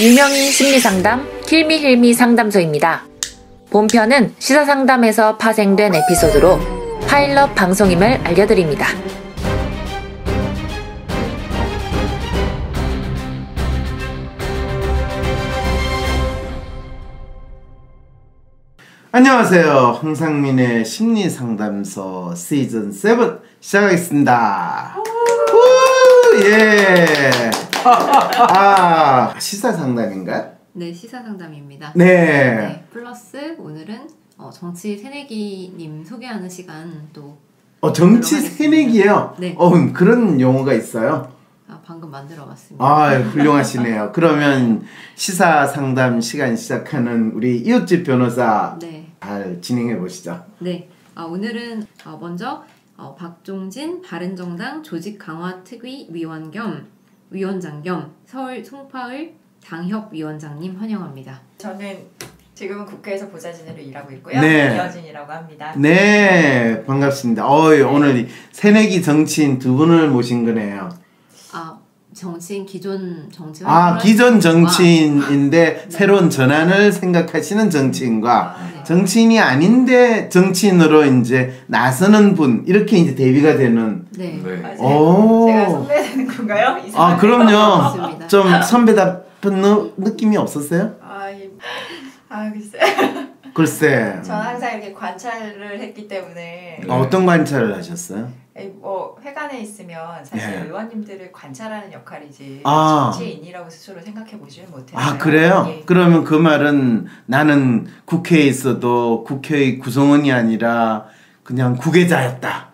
유명인 심리상담 킬미힐미 상담소입니다. 본편은 시사상담에서 파생된 에피소드로 파일럿 방송임을 알려드립니다. 안녕하세요. 황상민의 심리상담소 시즌 7 시작하겠습니다. 우, 예. 아, 시사 상담인가요? 네, 시사 상담입니다. 네. 네, 플러스 오늘은 어, 정치 새내기님 소개하는 시간 또 어, 정치. 새내기예요. 네. 어, 그런 용어가 있어요. 아, 방금 만들어봤습니다. 아, 훌륭하시네요. 그러면 시사 상담 시간 시작하는 우리 이웃집 변호사 네, 잘 진행해 보시죠. 네. 아, 오늘은 어, 먼저 어, 박종진 바른정당 조직 강화 특위 위원 겸 위원장 겸 서울 송파을 당협 위원장님 환영합니다. 저는 지금은 국회에서 보좌진으로 일하고 있고요. 네. 이여진이라고 합니다. 네, 반갑습니다. 어, 오늘 이 새내기 정치인 두 분을 모신 거네요. 아, 정치인 기존 정치 아, 기존 정치인인데 새로운 전환을 생각하시는 정치인과 아, 네. 정치인이 아닌데 정치인으로 이제 나서는 분 이렇게 이제 대비가 되는 네. 네. 아, 오. 제가 선배 되는 건가요? 아. 그럼요. 좀 선배답은 느- 느낌이 없었어요? 아, 이, 아 글쎄. 글쎄. 저는 항상 이렇게 관찰을 했기 때문에 어, 어떤 관찰을 하셨어요? 이뭐 회관에 있으면 사실 예. 의원님들을 관찰하는 역할이지 아. 정치인이라고 스스로 생각해 보지는 못해요. 아, 그래요? 예. 그러면 그 말은 나는 국회에 있어도 국회의 구성원이 아니라 그냥 구계자였다.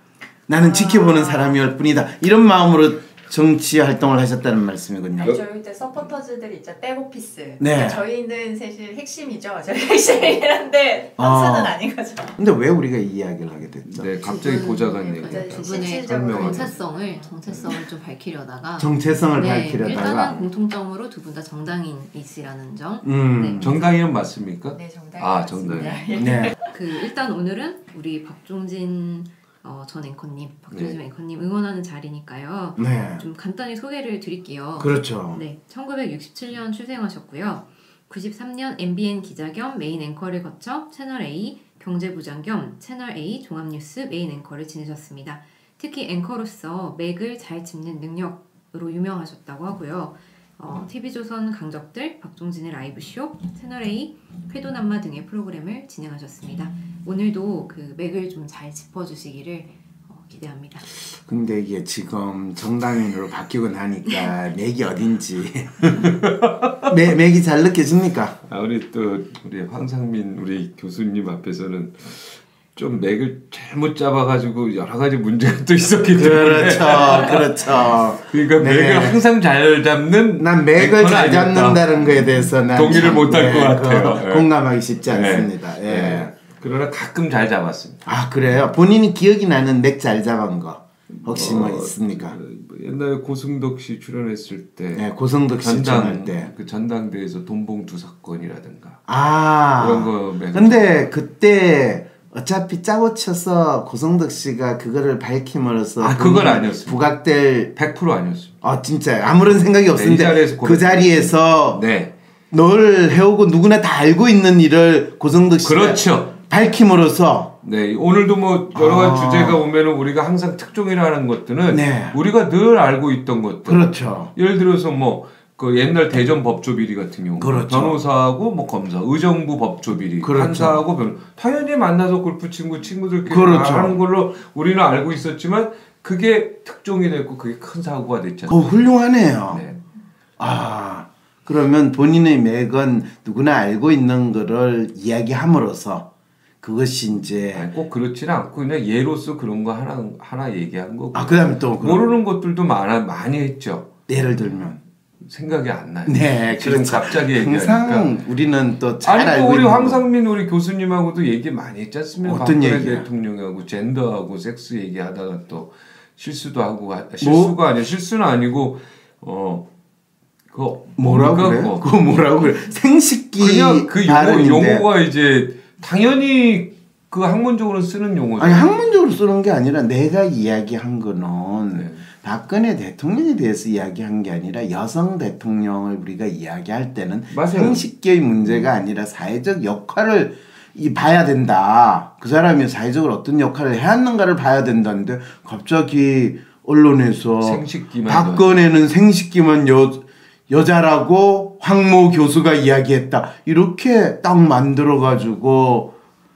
나는 아. 지켜보는 사람이었 뿐이다. 이런 마음으로 정치 활동을 하셨다는 말씀이군요. 아니, 저희 때 서포터즈들 있죠 백오피스. 네. 그러니까 저희는 사실 핵심이죠. 저희 핵심이긴 한데 아. 아닌 거죠. 근데 왜 우리가 이 이야기를 하게 됐죠? 네, 갑자기 분의 얘기. 그두 분의 정체성을 정체성을 좀 밝히려다가 정체성을 네, 밝히려다가 일단은 공통점으로 두 분 다 정당인이시라는 점. 음. 네. 정당이는 맞습니까? 네, 정답. 아, 정답. 네. 그 일단 오늘은 우리 박종진 어, 전 앵커님, 박종진 앵커님 응원하는 자리니까요. 네. 좀 간단히 소개를 드릴게요. 그렇죠. 네, 1967년 출생하셨고요. 93년 MBN 기자 겸 메인 앵커를 거쳐 채널 A 경제부장 겸 채널 A 종합뉴스 메인 앵커를 지내셨습니다. 특히 앵커로서 맥을 잘 짚는 능력으로 유명하셨다고 하고요. 어, TV조선 강적들, 박종진의 라이브쇼, 채널 A, 회도남마 등의 프로그램을 진행하셨습니다. 오늘도 그 맥을 좀 잘 짚어주시기를 어, 기대합니다. 근데 이게 지금 정당인으로 바뀌고 나니까 맥이 어딘지 맥, 맥이 잘 느껴집니까? 아, 우리 또 우리 황상민 우리 교수님 앞에서는 좀 맥을 잘못 잡아가지고 여러 가지 문제가 또 있었기 때문에 그렇죠. 그렇죠. 그러니까 네. 맥을 항상 잘 잡는 난 맥을 잘 아니었다. 잡는다는 거에 대해서 난 동의를 참, 못할 것 같아요. 그거 예. 공감하기 쉽지 네. 않습니다. 예. 네. 그러나 가끔 잘 잡았습니다. 아 그래요? 본인이 기억이 나는 맥 잘 잡은 거 혹시 뭐 어, 있습니까? 그 옛날에 고승덕 씨 출연했을 때 네, 고성덕 씨 전당 때. 그 전당대에서 돈봉투 사건이라든가 아. 그런 거 근데 그때 어차피 짜고 쳐서 고성덕 씨가 그거를 밝힘으로써 아, 그건 아니었습니다. 부각될 100% 아니었습니다. 아 진짜 아무런 생각이 없었는데 이 자리에서 그 자리에서 네, 널 해오고 누구나 다 알고 있는 일을 고성덕 씨가 그렇죠. 밝힘으로써 네, 오늘도 뭐 여러 가지 아. 주제가 오면은 우리가 항상 특종이라는 것들은 네. 우리가 늘 알고 있던 것들. 그렇죠. 예를 들어서 뭐 그 옛날 대전 법조 비리 같은 경우 그렇죠. 변호사하고 뭐 검사, 의정부 법조 비리, 그렇죠. 판사하고 변 당연히 만나서 골프 친구 친구들끼리 그렇죠. 하는 걸로 우리는 알고 있었지만 그게 특종이 됐고 그게 큰 사고가 됐지 그 훌륭하네요. 네. 아 그러면 본인의 맥은 누구나 알고 있는 거를 이야기함으로써 그것이 이제 아니, 꼭 그렇지는 않고 그냥 예로서 그런 거 하나 하나 얘기한 거고 아 그다음에 또 모르는 것들도 많아 많이 했죠. 예를 들면 생각이 안 나요. 네 지금 그렇죠. 갑자기. 항상 우리는 또잘 아니 알고 또 우리 황상민 우리 교수님하고도 얘기 많이 했지 않습니까? 어떤 얘기요? 대통령하고 젠더하고 섹스 얘기하다가 또 실수도 하고 하- 뭐? 실수가 아니야 실수는 아니고 어 그거 뭐라고 그래? 그거? 그거 뭐라고 그래? 생식기 그냥 그 용어. 용어가 이제 당연히 그 학문적으로 쓰는 용어죠. 아니 학문적으로 쓰는 게 아니라 내가 이야기한 거는 네. 박근혜 대통령에 대해서 이야기한 게 아니라 여성 대통령을 우리가 이야기할 때는 맞아요. 생식계의 문제가 아니라 사회적 역할을 이 봐야 된다. 그 사람이 사회적으로 어떤 역할을 해왔는가를 봐야 된다는데 갑자기 언론에서 생식기만 박근혜는 생식기만 여 여자라고 황모 교수가 이야기했다. 이렇게 딱 만들어 가지고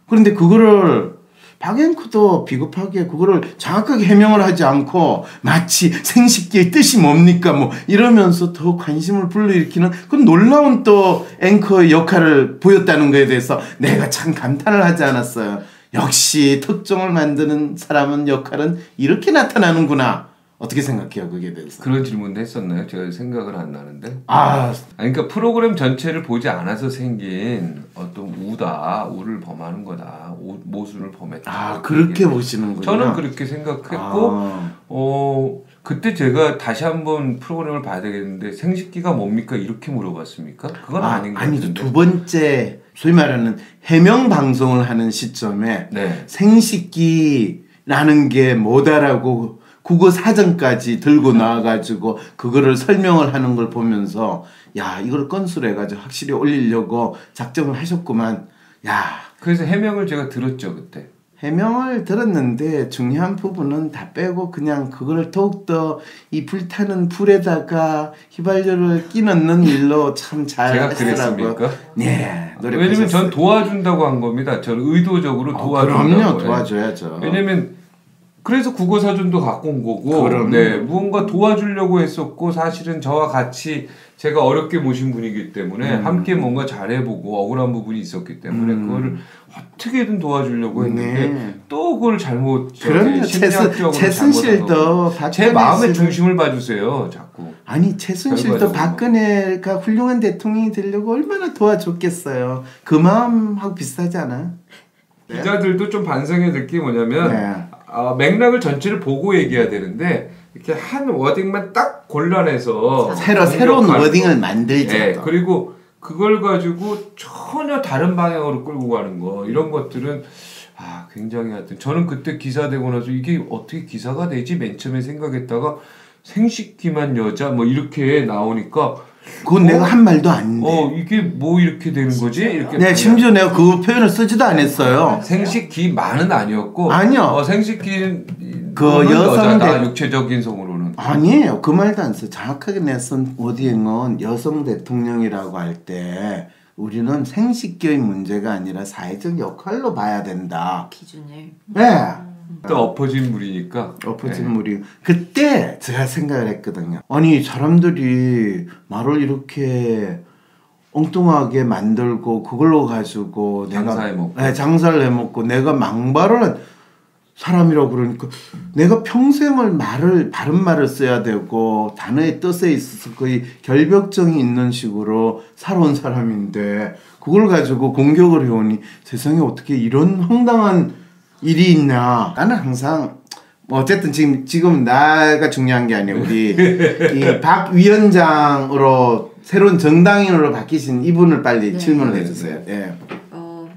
그런데 그거를 박앵크도 비겁하게 그거를 정확하게 해명을 하지 않고 마치 생식기의 뜻이 뭡니까 뭐 이러면서 더 관심을 불러일으키는 그 놀라운 또 앵커의 역할을 보였다는 거에 대해서 내가 참 감탄을 하지 않았어요. 역시 특종을 만드는 사람은 역할은 이렇게 나타나는구나. 어떻게 생각해요 거기에 대해서? 그런 질문도 했었나요? 제가 생각은 안 나는데. 아 아니, 그러니까 프로그램 전체를 보지 않아서 생긴 어떤 우다, 우를 범하는 거다, 오, 모순을 범했다. 아 그렇게 보시는군요. 저는 그렇게 생각했고, 아, 어 그때 제가 다시 한번 프로그램을 봐야 되겠는데 생식기가 뭡니까 이렇게 물어봤습니까? 그건 아, 아닌 것 아니죠. 같은데. 두 번째 소위 말하는 해명 방송을 하는 시점에 네. 생식기라는 게 뭐다라고 국어 사전까지 들고 나와가지고 그거를 설명을 하는 걸 보면서 야 이걸 건수로 해가지고 확실히 올리려고 작정을 하셨구만. 야 그래서 해명을 제가 들었죠 그때. 해명을 들었는데 중요한 부분은 다 빼고 그냥 그걸 더욱더 이 불타는 불에다가 휘발유를 끼넣는 일로 참 제가 잘하시더라고요. 그랬습니까? 네, 노력하셨어요. 왜냐면 전 도와준다고 한 겁니다. 저는 의도적으로 어, 도와준다고. 그럼요, 예. 도와줘야죠. 왜냐면 그래서 국어 사전도 갖고 온 거고, 그럼요. 네 무언가 도와주려고 했었고 사실은 저와 같이 제가 어렵게 모신 분이기 때문에 음. 함께 뭔가 잘해보고 억울한 부분이 있었기 때문에 음. 그거를 어떻게든 도와주려고 했는데 네. 또 그걸 잘못 그럼요. 최순, 최순실도. 제 마음의 중심을 봐주세요, 자꾸. 아니 최순실도. 박근혜가 훌륭한 대통령이 되려고 얼마나 도와줬겠어요. 그 마음하고 비슷하지 않아? 네. 기자들도 좀될게 뭐냐면 네. 아, 맥락을 전체를 보고 얘기해야 되는데 이렇게 한 워딩만 딱 골라내서 새로 새로운 워딩을 거. 만들죠. 예, 또. 그리고 그걸 가지고 전혀 다른 방향으로 끌고 가는 거 이런 것들은 아 굉장히 하여튼 저는 그때 기사 되고 나서 이게 어떻게 기사가 되지 맨 처음에 생각했다가 생식기만 여자 뭐 이렇게 나오니까 그건 내가 한 말도 아닌데. 어 이게 뭐 이렇게 되는 거지 이렇게 네, 심지어 내가 그 표현을 쓰지도 않았어요. 생식기 만은 아니었고 아니요. 어, 생식기 그그 여성 대- 육체적인 성으로는 아니에요. 그 말도 안 써. 정확하게 내쓴 워딩은 여성 대통령이라고 할 때 우리는 생식기의 문제가 아니라 사회적 역할로 봐야 된다. 기준을 네. 또 엎어진 물이니까 엎어진 네. 물이 그때 제가 생각을 했거든요. 아니 사람들이 말을 이렇게 엉뚱하게 만들고 그걸로 가지고 장사해 내가 먹고. 네, 장사를 해먹고 내가 망발을 사람이라고 그러니까 내가 평생을 말을 바른 말을 써야 되고 단어의 뜻에 있어서 거의 결벽증이 있는 식으로 살아온 사람인데 그걸 가지고 공격을 해오니 세상에 어떻게 이런 황당한 일이 있나 나는 항상 뭐 어쨌든 지금 지금 나가 중요한 게 아니에요 우리 이 박 위원장으로 새로운 정당인으로 바뀌신 이분을 빨리 네. 질문을 네, 해주세요. 예. 어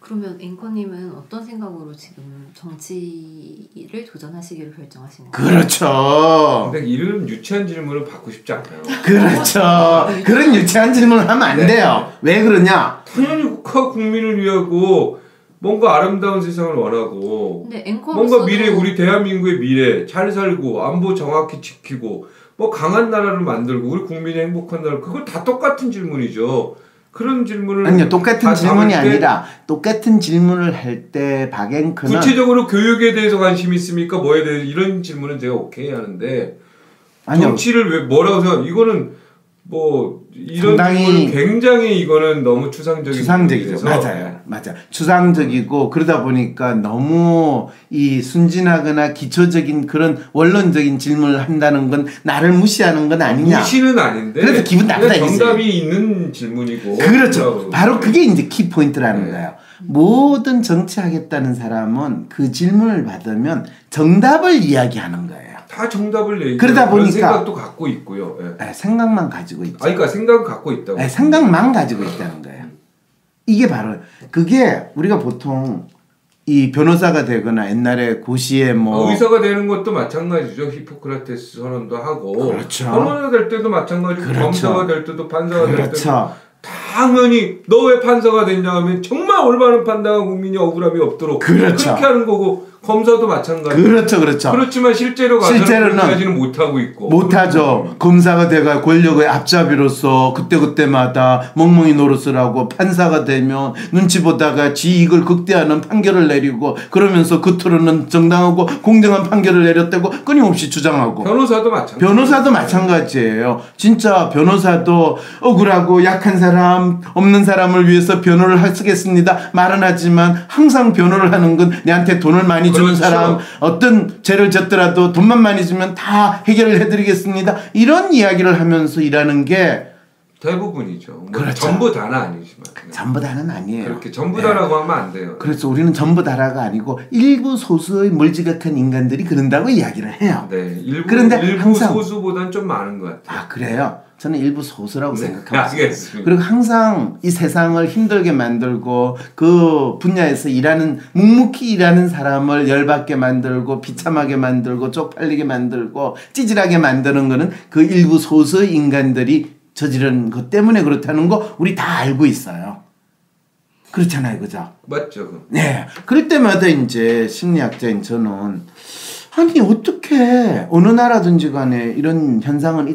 그러면 앵커님은 어떤 생각으로 지금 정치를 도전하시기로 결정하신 거예요? 그렇죠. 근데 이런 유치한 질문을 받고 싶지 않아요. 그렇죠. 그런 유치한 질문을 하면 안 돼요. 왜 그러냐? 당연히 국가 국민을 위하고 뭔가 아름다운 세상을 원하고 앵커로서도 뭔가 미래 우리 대한민국의 미래 잘 살고 안보 정확히 지키고 뭐 강한 나라를 만들고 우리 국민이 행복한 나라 그걸 다 똑같은 질문이죠. 그런 질문을 아니요, 똑같은 다 질문이 아니라 똑같은 질문을 할 때 박앵크는 구체적으로 교육에 대해서 관심 있습니까? 뭐에 대해서 이런 질문은 제가 오케이 하는데 아니요. 정치를 왜 뭐라고 생각? 이거는 뭐 이런 상당히 굉장히 이거는 너무 추상적인 추상적이죠. 맞아요. 맞아. 추상적이고 그러다 보니까 너무 이 순진하거나 기초적인 그런 원론적인 질문을 한다는 건 나를 무시하는 건 아니냐. 무시는 아닌데 그래서 기분 나쁘다. 정답이 있는 질문이고 그렇죠. 바로 그게 이제 키 포인트라는 네. 거예요. 모든 정치하겠다는 사람은 그 질문을 받으면 정답을 이야기하는 거예요. 다 정답을 얘기 그러다 보니까- 생각도 갖고 있고요. 예. 에, 생각만 가지고 있죠. 아, 그러니까 생각은 갖고 있다고. 에, 생각만 가지고 있다는 거예요. 이게 바로 그게 우리가 보통 이 변호사가 되거나 옛날에 고시에 뭐 어, 의사가 되는 것도 마찬가지죠. 히포크라테스 선언도 하고 그렇죠. 변호사 될 때도 마찬가지고 그렇죠. 검사가 될 때도 판사가 될 때도 그렇죠. 당연히 너 왜 판사가 됐냐 하면 정말 올바른 판단한 국민이 억울함이 없도록 그렇죠. 렇게 하는 거고 검사도 마찬가지. 그렇죠, 그렇죠. 그렇지만 실제로 실제로는 그렇게까지는 못 하고 있고. 못하죠. 검사가 돼가 권력의 앞잡이로서 그때 그때마다 멍멍이 노릇을 하고 판사가 되면 눈치 보다가 지 이익을 극대화하는 판결을 내리고 그러면서 겉으로는 정당하고 공정한 판결을 내렸다고 끊임없이 주장하고 변호사도 마찬가지. 변호사도 마찬가지예요. 진짜 변호사도 억울하고 약한 사람, 없는 사람을 위해서 변호를 할 쓰겠습니다. 말은 하지만 항상 변호를 하는 건 내한테 돈을 많이 주는 그렇죠. 사람, 어떤 죄를 졌더라도 돈만 많이 주면 다 해결을 해드리겠습니다. 이런 이야기를 하면서 일하는 게 대부분이죠. 뭐 그렇죠. 전부 다는 아니지만. 그냥. 전부 다는 아니에요. 그렇게 전부 네. 다라고 하면 안 돼요. 그래서 우리는 전부 다라가 아니고 일부 소수의 멀지각한 인간들이 그런다고 이야기를 해요. 네, 일부 그런데 일부 항상- 소수보다는 좀 많은 것 같아요. 아 그래요? 저는 일부 소수라고 네, 생각합니다. 알겠습니다. 그리고 항상 이 세상을 힘들게 만들고 그 분야에서 일하는 묵묵히 일하는 사람을 열받게 만들고 비참하게 만들고 쪽팔리게 만들고 찌질하게 만드는 거는 그 일부 소수 인간들이 저지른 것 때문에 그렇다는 거 우리 다 알고 있어요. 그렇잖아요, 그죠? 맞죠? 네. 그럴 때마다 이제 심리학자인 저는 아니 어떻게 어느 나라든지 간에 이런 현상은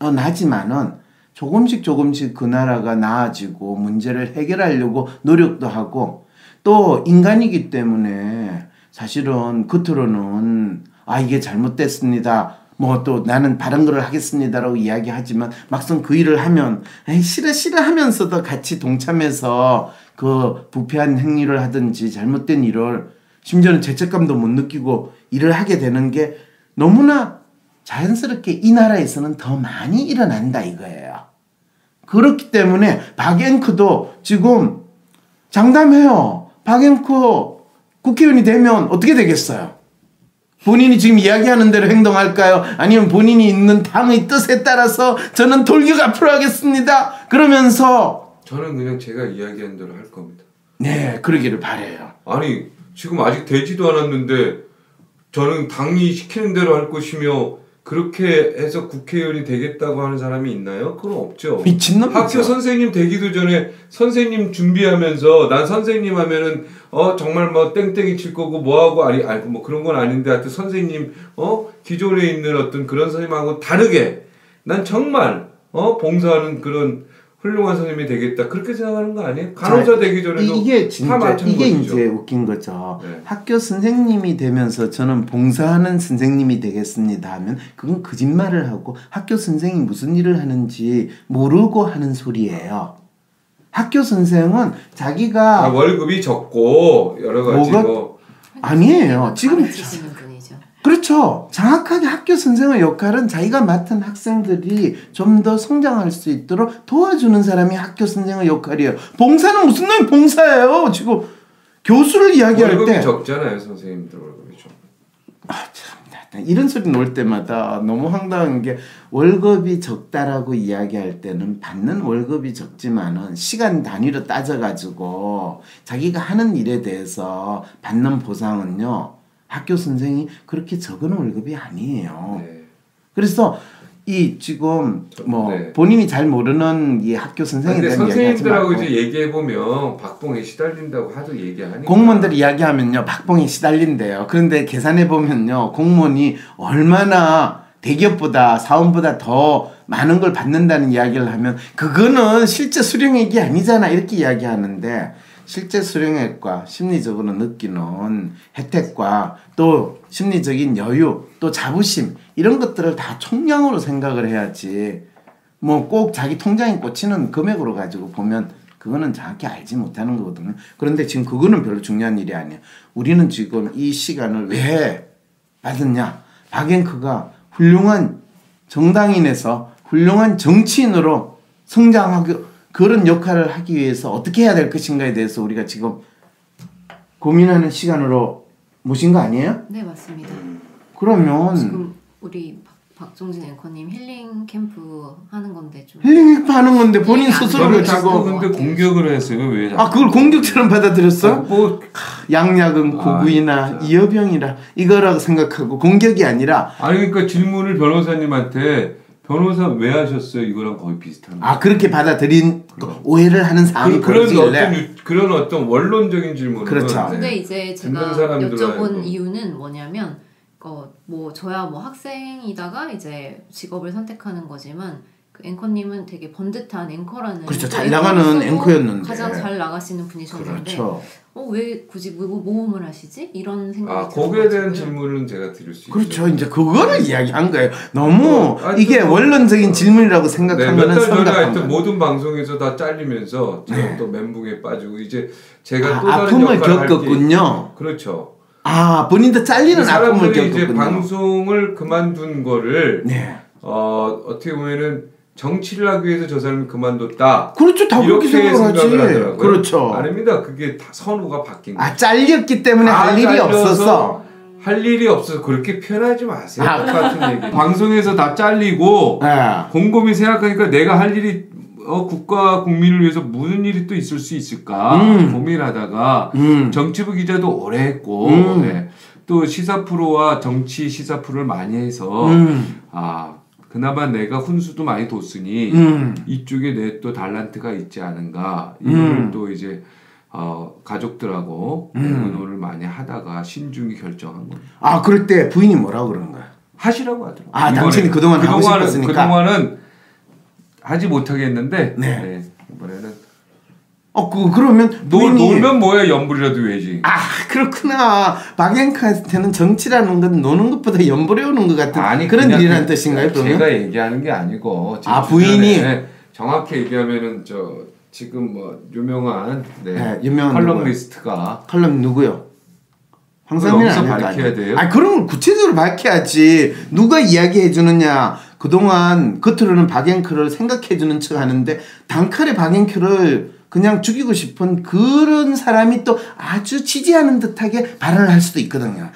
있, 어, 나지만은 조금씩 조금씩 그 나라가 나아지고 문제를 해결하려고 노력도 하고 또 인간이기 때문에 사실은 겉으로는 아 이게 잘못됐습니다. 뭐 또 나는 바른 거를 하겠습니다라고 이야기하지만 막상 그 일을 하면 에이 싫어 싫어 하면서도 같이 동참해서 그 부패한 행위를 하든지 잘못된 일을 심지어는 죄책감도 못 느끼고 일을 하게 되는 게 너무나 자연스럽게 이 나라에서는 더 많이 일어난다 이거예요. 그렇기 때문에 박앵크도 지금 장담해요. 박앵크 국회의원이 되면 어떻게 되겠어요? 본인이 지금 이야기하는 대로 행동할까요? 아니면 본인이 있는 당의 뜻에 따라서 저는 돌격 앞으로 하겠습니다. 그러면서 저는 그냥 제가 이야기한 대로 할 겁니다. 네 그러기를 바래요. 아니 지금 아직 되지도 않았는데 저는 당이 시키는 대로 할 것이며 그렇게 해서 국회의원이 되겠다고 하는 사람이 있나요? 그건 없죠. 미친놈이죠. 학교 선생님 되기도 전에 선생님 준비하면서 난 선생님 하면은 어 정말 뭐 땡땡이 칠 거고 뭐 하고 아니 아니 뭐 그런 건 아닌데 하여튼 선생님 어 기존에 있는 어떤 그런 선생님하고 다르게 난 정말 어 봉사하는 그런 훌륭한 선생님이 되겠다 그렇게 생각하는 거 아니에요? 간호사 되기 전에도 이- 이게 다 진짜. 이게 이제 웃긴 거죠. 네. 학교 선생님이 되면서 저는 봉사하는 선생님이 되겠습니다 하면 그건 거짓말을 하고 학교 선생이 무슨 일을 하는지 모르고 하는 소리예요. 학교 선생은 자기가 아, 월급이 적고 여러 가지 뭐가- 뭐 아니에요. 지금 분이죠. 그렇죠. 정확하게 학교 선생의 역할은 자기가 맡은 학생들이 좀 더 성장할 수 있도록 도와주는 사람이 학교 선생의 역할이에요. 봉사는 무슨 놈이 봉사예요. 지금 교수를 이야기할 월급이 때 적잖아요 선생님들 월급이 좀. 이런 소리 나올 때마다 너무 황당한 게 월급이 적다라고 이야기할 때는 받는 월급이 적지만은 시간 단위로 따져가지고 자기가 하는 일에 대해서 받는 보상은요 학교 선생이 그렇게 적은 월급이 아니에요. 네. 그래서 이 지금 뭐 네. 본인이 잘 모르는 이 학교 선생에 대한 선생님들하고 이제 얘기해 보면 박봉에 시달린다고 하도 얘기하니까 공무원들 이야기하면요 박봉이 시달린대요. 그런데 계산해 보면요 공무원이 얼마나 대기업보다 사원보다 더 많은 걸 받는다는 이야기를 하면 그거는 실제 수령액이 아니잖아 이렇게 이야기하는데 실제 수령액과 심리적으로 느끼는 혜택과 또 심리적인 여유 또 자부심 이런 것들을 다 총량으로 생각을 해야지 뭐 꼭 자기 통장에 꽂히는 금액으로 가지고 보면 그거는 정확히 알지 못하는 거거든요. 그런데 지금 그거는 별로 중요한 일이 아니에요. 우리는 지금 이 시간을 왜 받았냐? 박앵크가 훌륭한 정당인에서 훌륭한 정치인으로 성장하고 그런 역할을 하기 위해서 어떻게 해야 될 것인가에 대해서 우리가 지금 고민하는 시간으로 모신 거 아니에요? 네 맞습니다. 그러면 지금 우리 박- 박종진 앵커님 힐링 캠프 하는 건데 좀 힐링 하는 건데 본인 스스로를 자꾸 근데 공격을 했어요. 왜? 아 그걸 공격처럼 받아들였어? 뭐 양약은 아, 고구이나 진짜. 이어병이라 이거라고 생각하고 공격이 아니라 아니 그러니까 질문을 변호사님한테 변호사 왜 하셨어요? 이거랑 거의 비슷한 거. 아 그렇게 받아들인 거, 오해를 하는 상황이 그, 그런 어떤 유- 그런 어떤 원론적인 질문은 그렇죠. 근데 이제 제가 여쭤본. 이유는 뭐냐면 어, 뭐 저야 뭐 학생이다가 이제 직업을 선택하는 거지만 그 앵커님은 되게 번듯한 앵커라는 그렇죠. 또잘 나가는 앵커였는데. 가장 잘 나가시는 분이셨는데 그렇죠. 어, 왜 굳이 모, 모험을 하시지? 이런 생각이 아 거기에 대한. 질문은 제가 드릴 수 그렇죠. 있어요. 이제 그거를 이야기한 거예요. 너무 어, 아니, 이게 뭐- 원론적인 질문이라고 네, 생각한 몇 거는 달 전에 하여튼. 모든 방송에서 다 잘리면서 제가 네. 또 멘붕에 빠지고 이제 제가 아, 또 다른 아픔을 역할을 할게 겪었군요. 그렇죠. 아 본인도 잘리는 아픔을 사람들이 이제 겪었군요. 방송을 그만둔 거를 네. 어 어떻게 보면은 정치를 하기 위해서 저 사람이 그만뒀다. 그렇죠. 다 그렇게 이렇게 생각을. 하더라고요. 그렇죠. 아닙니다. 그게 다 선호가 바뀐 거예요. 아 잘렸기 때문에 아, 할 일이 잘려서 없어서. 할 일이 없어서 그렇게 표현하지 마세요. 아. 똑같은 얘기. 방송에서 다 잘리고 예. 곰곰이 생각하니까 내가 할 일이 어, 국가 국민을 위해서 무슨 일이 또 있을 수 있을까 음. 고민하다가 음. 정치부 기자도 오래 했고 음. 네. 또 시사 프로와 정치 시사 프로를 많이 해서 음. 아 그나마 내가 훈수도 많이 뒀으니 음. 이쪽에 내 또 달란트가 있지 않은가 음. 이걸 또 이제 어, 가족들하고 음. 의논을 많이 하다가 신중히 결정한 겁니다. 아 그럴 때 부인이 뭐라고 그러는 거야? 하시라고 하더라고요. 아, 당신이 그동안 하고 그동안은- 싶었으니까? 그동안은 하지 못하겠는데 네. 네, 이번에는 어, 그 그러면 놀, 부인이 놀면 뭐야 연불이라도 왜지. 아 그렇구나 박앵카한테는 정치라는 건 노는 것보다 연보려 오는 것 같은 그런 그냥 일이라는 그- 뜻인가요? 그러면? 제가 얘기하는 게 아니고 제 아, 부인이? 정확히 얘기하면은 저 지금 뭐 유명한 네, 네, 유명한 컬럼리스트가 컬럼 누구요? 황상민 여기서 아닐 거 밝혀야? 돼요? 아 그런 걸 구체적으로 밝혀야지. 누가 이야기해 주느냐. 그동안 겉으로는 박앵커를 생각해 주는 척 하는데 단칼에 박앵커를 그냥 죽이고 싶은 그런 사람이 또 아주 지지하는 듯하게 발언을 할 수도 있거든요.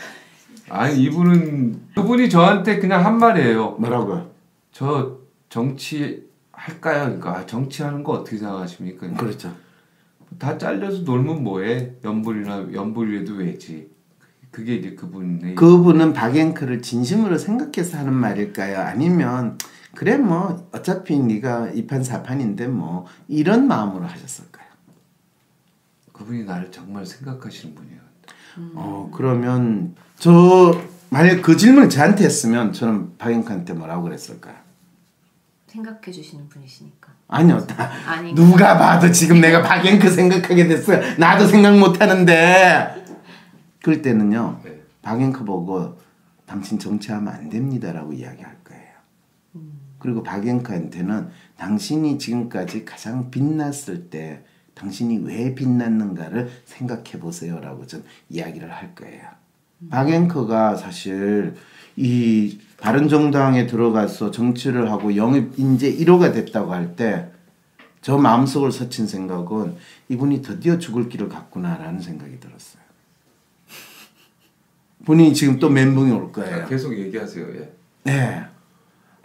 아니 이분은 그분이 저한테 그냥 한 말이에요. 뭐라고요? 저 정치 할까요? 그러니까 아, 정치하는 거 어떻게 생각하십니까? 그렇죠. 다 잘려서 놀면 뭐해? 연불이나 연불이라도 왜지? 그게 이제 그분의 그분은 박앵크를 진심으로 생각해서 하는 말일까요? 아니면 그래 뭐 어차피 네가 이판사판인데 뭐 이런 마음으로 하셨을까요? 그분이 나를 정말 생각하시는 분이에요. 어 그러면 저 만약 그 질문을 저한테 했으면 저는 박앵크한테 뭐라고 그랬을까요? 생각해 주시는 분이시니까. 아니요 다 아니 누가 봐도 지금 내가 박앵크 생각하게 됐어요. 나도 생각 못 하는데 그럴 때는요 네. 박앵크 보고 당신 정치하면 안 됩니다라고 이야기할 거예요. 그리고 박앵크한테는 당신이 지금까지 가장 빛났을 때 당신이 왜 빛났는가를 생각해 보세요라고 좀 이야기를 할 거예요. 박앵크가 사실 이 바른정당에 들어가서 정치를 하고 영입 인재 1호가 됐다고 할 때 저 마음속을 스친 생각은 이분이 드디어 죽을 길을 갔구나라는 생각이 들었어요. 본인이 지금 또 멘붕이 올 거예요. 자, 계속 얘기하세요. 예. 네.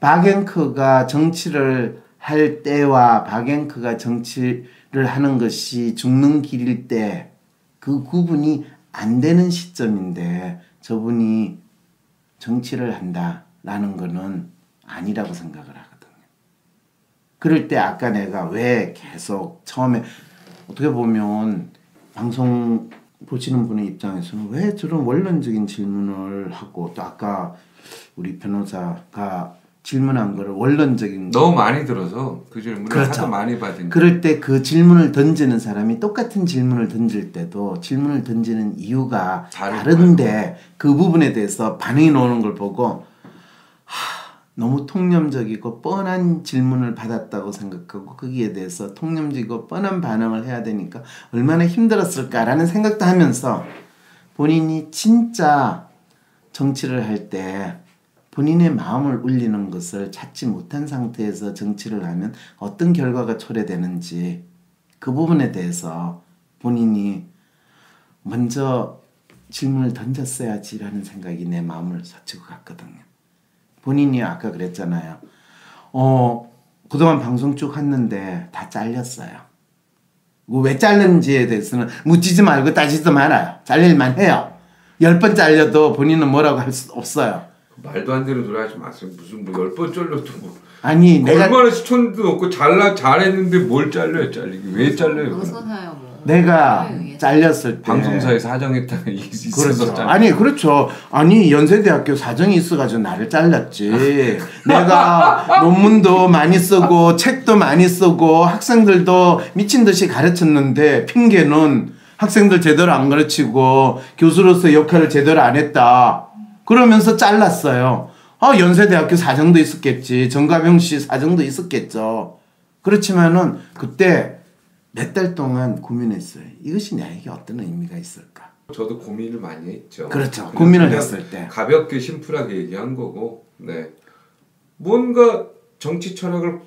박앵크가 정치를 할 때와 박앵크가 정치를 하는 것이 죽는 길일 때 그 구분이 안 되는 시점인데 저분이 정치를 한다라는 거는 아니라고 생각을 하거든요. 그럴 때 아까 내가 왜 계속 처음에 어떻게 보면 방송 보시는 분의 입장에서는 왜 저런 원론적인 질문을 하고 또 아까 우리 변호사가 질문한 거를 원론적인 너무 많이 들어서 그 질문을 그렇죠. 하도 많이 받으니까 그럴 때 그 질문을 던지는 사람이 똑같은 질문을 던질 때도 질문을 던지는 이유가 다른 다른데 그 부분에 대해서 반응이 나오는 걸 보고 하, 너무 통념적이고 뻔한 질문을 받았다고 생각하고 거기에 대해서 통념적이고 뻔한 반응을 해야 되니까 얼마나 힘들었을까라는 생각도 하면서 본인이 진짜 정치를 할때 본인의 마음을 울리는 것을 찾지 못한 상태에서 정치를 하면 어떤 결과가 초래되는지 그 부분에 대해서 본인이 먼저 질문을 던졌어야지라는 생각이 내 마음을 스치고 갔거든요. 본인이 아까 그랬잖아요. 어 그동안 방송 쭉 했는데 다 잘렸어요. 그왜 잘렸는지에 대해서는 묻지지 말고 따지지 말아요. 잘릴만 해요. 열 번 잘려도 본인은 뭐라고 할 수 없어요. 말도 안 되는 소리 하지 마세요. 무슨 뭐 열 번 잘려도 뭐 아니 내가 얼마나 시청도 없고 잘라 잘했는데 뭘 잘려요 잘리기 왜 잘려요? 어서사요 뭐. 내가 사회에 의해서. 잘렸을 때 방송사에서 하정했다가 있어서 그렇죠. 잘. 아니 그렇죠. 아니 연세대학교 사정이 있어가지고 나를 잘랐지. 내가 논문도 많이 쓰고 책도 많이 쓰고 학생들도 미친 듯이 가르쳤는데 핑계는 학생들 제대로 안 가르치고 교수로서 역할을 제대로 안 했다. 그러면서 잘랐어요. 아 연세대학교 사정도 있었겠지. 정가병 씨 사정도 있었겠죠. 그렇지만은 그때 몇 달 동안 고민했어요. 이것이 나에게 어떤 의미가 있을까? 저도 고민을 많이 했죠. 그렇죠. 고민을 했을 때. 가볍게 심플하게 얘기한 거고, 네. 뭔가 정치 철학을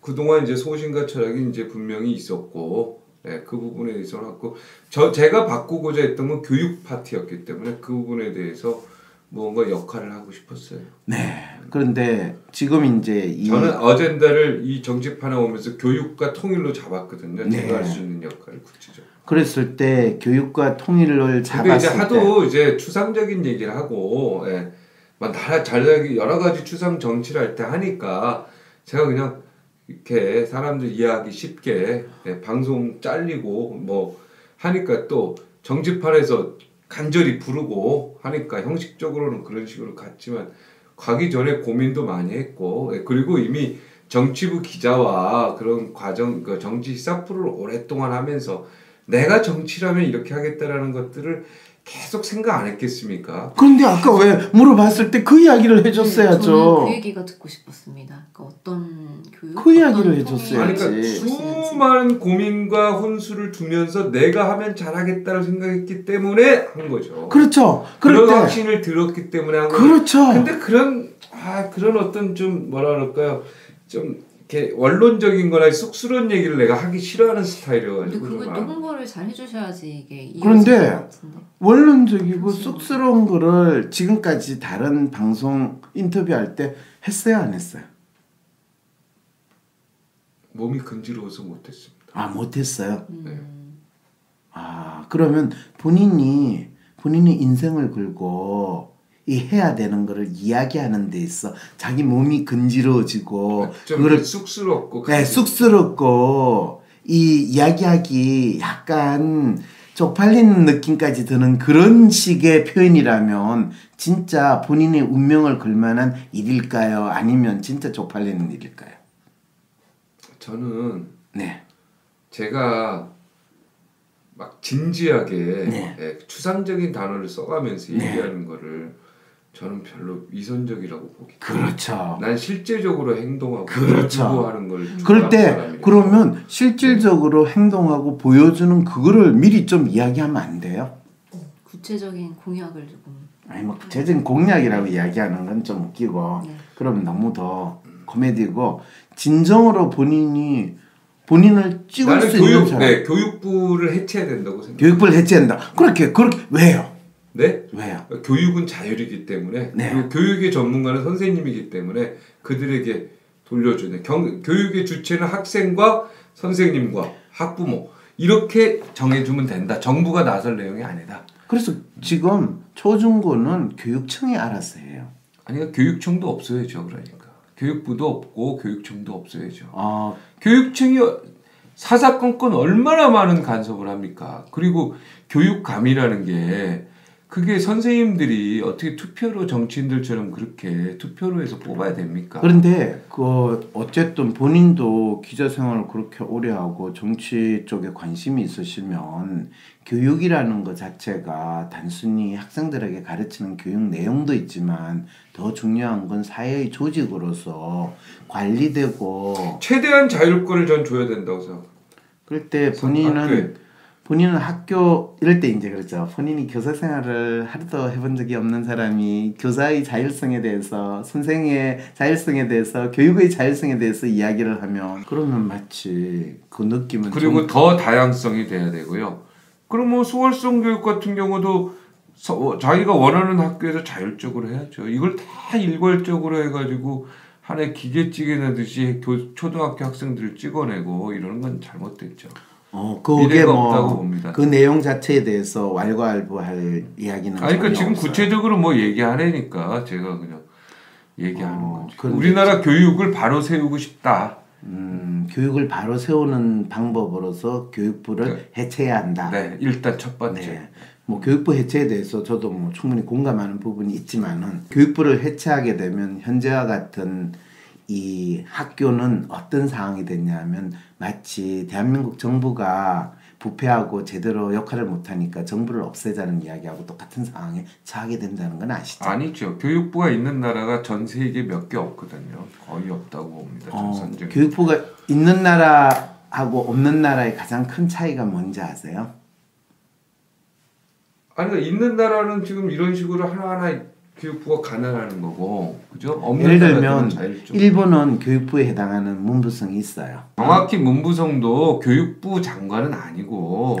그동안 이제 소신과 철학이 이제 분명히 있었고, 네, 그 부분에 대해서는 하고, 저 제가 바꾸고자 했던 건 교육 파트였기 때문에 그 부분에 대해서 무언가 역할을 하고 싶었어요. 네. 그런데 지금 이제 이 저는 어젠다를 이 정치판에 오면서 교육과 통일로 잡았거든요. 네. 제가 할 수 있는 역할을 구체적으로. 그랬을 때 교육과 통일을 근데 이제 잡았을 때 하도 이제 추상적인 얘기를 하고 예. 막 나라 잘나기 여러 가지 추상 정치를 할 때 하니까 제가 그냥 이렇게 사람들 이해하기 쉽게 예, 방송 잘리고 뭐 하니까 또 정치판에서 간절히 부르고 하니까 형식적으로는 그런 식으로 갔지만 가기 전에 고민도 많이 했고 예, 그리고 이미 정치부 기자와 그런 과정 그 정치 시사 프로를 오랫동안 하면서 내가 정치라면 이렇게 하겠다라는 것들을 계속 생각 안 했겠습니까? 그런데 아까 왜 물어봤을 때 그 이야기를 저는 해줬어야죠. 그 얘기가 듣고 싶었습니다. 그러니까 어떤 교육, 그 이야기를 해줬어야지. 그러니까. 수많은 고민과 혼수를 두면서 내가 하면 잘하겠다고 생각했기 때문에 한 거죠. 그렇죠. 그런 때 확신을 들었기 때문에 한 거죠. 그렇죠. 근데 그런 아 그런 어떤 좀 뭐라 그럴까요? 좀 이렇게 원론적인 거나 쑥스러운 얘기를 내가 하기 싫어하는 근데 스타일이어가지고 또 안- 홍보를 잘 해주셔야지 이게 그런데. 원론적이고 그렇죠. 쑥스러운 거를 지금까지 다른 방송 인터뷰할 때 했어요 안 했어요? 몸이 근지러워서 못했습니다. 아 못했어요. 음, 아 그러면 본인이 본인이 인생을 걸고 이 해야 되는 거를 이야기하는 데 있어 자기 몸이 근지러워지고 좀 그거를 쑥스럽고 네, 쑥스럽고 이 이야기하기 약간 쪽팔리는 느낌까지 드는 그런 식의 표현이라면 진짜 본인의 운명을 걸 만한 일일까요? 아니면 진짜 쪽팔리는 일일까요? 저는 네. 제가 막 진지하게 네. 예, 추상적인 단어를 써가면서 네. 얘기하는 거를 저는 별로 위선적이라고 보기. 그렇죠. 난 실제적으로 행동하고 그렇죠. 하는 걸 그럴 때 사람이라서. 그러면 실질적으로 행동하고 보여주는 그거를 미리 좀 이야기하면 안 돼요? 구체적인 공약을 조금. 아니 뭐 구체적인 공약이라고 이야기하는 건 좀 웃기고 네. 그럼 너무 더 코미디고 진정으로 본인이 본인을 찍을 수 있는 교육, 사람 네, 교육부를 해체해야 된다고 생각해요. 교육부를 해체한다 그렇게 그렇게 왜요 네? 왜요 교육은 자율이기 때문에 네. 그리고 교육의 전문가는 선생님이기 때문에 그들에게 돌려주는 경, 교육의 주체는 학생과 선생님과 학부모 이렇게 정해주면 된다. 정부가 나설 내용이 아니다. 그래서 지금 초중고는 교육청이 알아서 해요 아니 교육청도 없어야죠. 그러니까 교육부도 없고 교육청도 없어야죠. 아 교육청이 사사건건 얼마나 많은 간섭을 합니까? 그리고 교육감이라는 게 그게 선생님들이 어떻게 투표로 정치인들처럼 그렇게 투표로 해서 뽑아야 됩니까? 그런데 그 어쨌든 본인도 기자 생활을 그렇게 오래 하고 정치 쪽에 관심이 있으시면 교육이라는 것 자체가 단순히 학생들에게 가르치는 교육 내용도 있지만 더 중요한 건 사회의 조직으로서 관리되고 최대한 자율권을 전 줘야 된다고 생각합니다. 그럴 때. 본인은 본인은 학교 이럴 때 이제 그렇죠. 본인이 교사 생활을 하루도 해본 적이 없는 사람이 교사의 자율성에 대해서 선생의 자율성에 대해서 교육의 자율성에 대해서 이야기를 하면 그러면 마치 그 느낌은 그리고 좀더 다양성이 돼야 되고요. 그럼 뭐 수월성 교육 같은 경우도 서- 어, 자기가 원하는 학교에서 자율적으로 해야죠. 이걸 다 일괄적으로 해가지고 하나의 기계찌개 내듯이 교, 초등학교 학생들을 찍어내고 이러는 건 잘못됐죠. 어, 그게 미래가 없다고 뭐 봅니다. 그 내용 자체에 대해서 왈가왈부할 이야기는 아니 그러니까 지금 없어요. 구체적으로 뭐 얘기하려니까 제가 그냥 얘기하는 어, 거죠. 우리나라 교육을 바로 세우고 싶다. 음, 교육을 바로 세우는 방법으로서 교육부를 해체해야 한다. 네, 일단 첫 번째. 네. 뭐 교육부 해체에 대해서 저도 뭐 충분히 공감하는 부분이 있지만은 교육부를 해체하게 되면 현재와 같은 이 학교는 어떤 상황이 됐냐면 마치 대한민국 정부가 부패하고 제대로 역할을 못하니까 정부를 없애자는 이야기하고 똑같은 상황에 처하게 된다는 건 아시죠? 아니죠. 교육부가 있는 나라가 전 세계 몇 개 없거든요. 거의 없다고 봅니다. 어. 교육부가 있는 나라하고 없는 나라의 가장 큰 차이가 뭔지 아세요? 아니 그러니까 있는 나라는 지금 이런 식으로 하나하나 교육부가 가난하는 거고, 그죠? 없는 예를 들면. 일본은 교육부에 해당하는 문부성이 있어요. 정확히 문부성도 교육부 장관은 아니고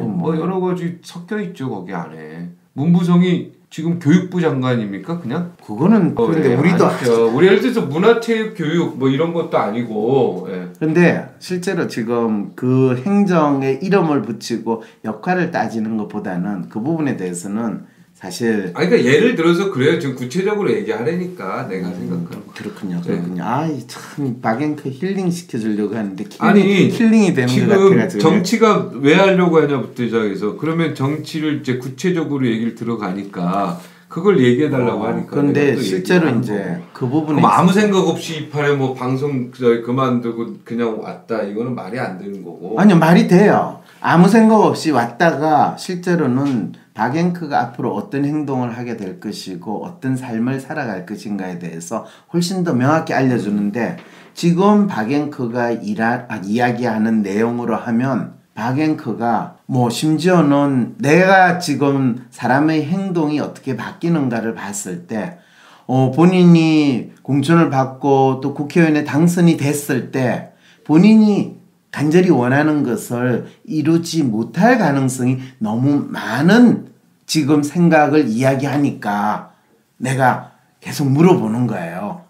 뭐 뭐예요? 여러 가지 섞여 있죠 거기 안에. 문부성이 지금 교육부 장관입니까 그냥? 그거는 어, 그런데 예, 우리도 아니죠. 우리 예를 들어서 문화체육 교육 뭐 이런 것도 아니고. 예. 근데 실제로 지금 그 행정에 이름을 붙이고 역할을 따지는 것보다는 그 부분에 대해서는 사실 아니 그러니까 예를 들어서 그래요. 지금 구체적으로 얘기하려니까 내가 음. 생각하는 거. 그렇군요. 네. 그렇군요. 아이 참 박앵크 힐링 시켜주려고 하는데 힐링, 아니, 힐링이 되는 것 지금 같아가지고 정치가 왜 하려고 하냐부터 시작해서 그러면 정치를 이제 구체적으로 얘기를 들어가니까 그걸 얘기해 달라고 하니까. 그런데 실제로 이제. 그 부분에 아무 생각 없이 이 판에 뭐 방송 저기 그만두고 그냥 왔다 이거는 말이 안 되는 거고. 아니요 말이 돼요. 아무 생각 없이 왔다가 실제로는 박앵크가 앞으로 어떤 행동을 하게 될 것이고 어떤 삶을 살아갈 것인가에 대해서 훨씬 더 명확히 알려주는데 지금 박앵크가 일하, 아, 이야기하는 내용으로 하면 박앵크가 뭐 심지어는 내가 지금 사람의 행동이 어떻게 바뀌는가를 봤을 때 어, 본인이 공천을 받고 또 국회의원에 당선이 됐을 때 본인이 간절히 원하는 것을 이루지 못할 가능성이 너무 많은 지금 생각을 이야기하니까 내가 계속 물어보는 거예요.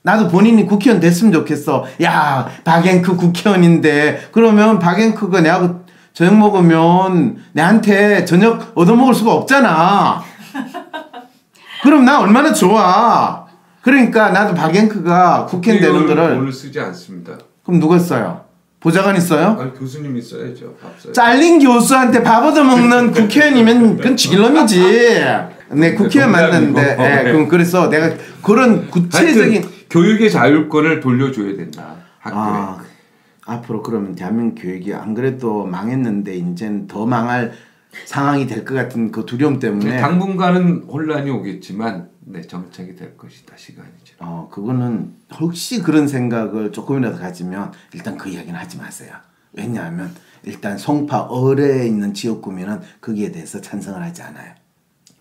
나도 본인이 국회의원 됐으면 좋겠어. 야, 박앵크 국회의원인데 그러면 박앵크가 내하고 저녁 먹으면 내한테 저녁 얻어먹을 수가 없잖아. 그럼 나 얼마나 좋아. 그러니까 나도 박앵크가 국회의원 되는 거를 돈을 쓰지 않습니다. 그럼 누가 써요? 보좌관 있어요? 아니. 밥 써야죠. 잘린 교수한테 밥 얻어먹는 국회의원이면 그건 지길놈이지. 네, 국회의원 맞는데. 예, 그럼 그래서 내가 그런 구체적인 교육의 자율권을 돌려줘야 된다. 학교에. 아, 앞으로 그러면 대한민국 교육이 안 그래도 망했는데 이제는 더 망할 상황이 될 것 같은 그 두려움 때문에 당분간은 혼란이 오겠지만 네 정착이 될 것이다 시간이죠. 어 그거는 혹시 그런 생각을 조금이라도 가지면 일단 그 이야기는 하지 마세요. 왜냐하면 일단 송파 어뢰에 있는 지역구민은 거기에 대해서 찬성을 하지 않아요.